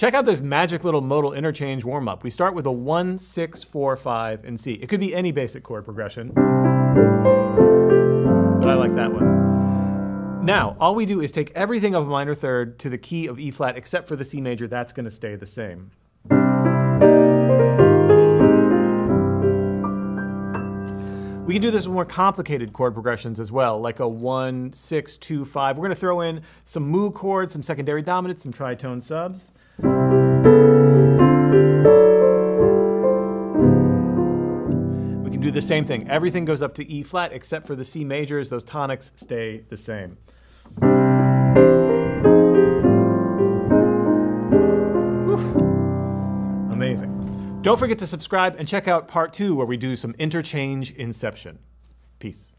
Check out this magic little modal interchange warm up. We start with a 1, 6, 4, 5, and C. It could be any basic chord progression, but I like that one. Now, all we do is take everything of a minor third to the key of E flat except for the C major. That's going to stay the same. We can do this with more complicated chord progressions as well, like a 1, 6, 2, 5. We're going to throw in some mu chords, some secondary dominants, some tritone subs. We can do the same thing. Everything goes up to E flat except for the C majors. Those tonics stay the same. Amazing. Don't forget to subscribe and check out part two where we do some interchange inception. Peace.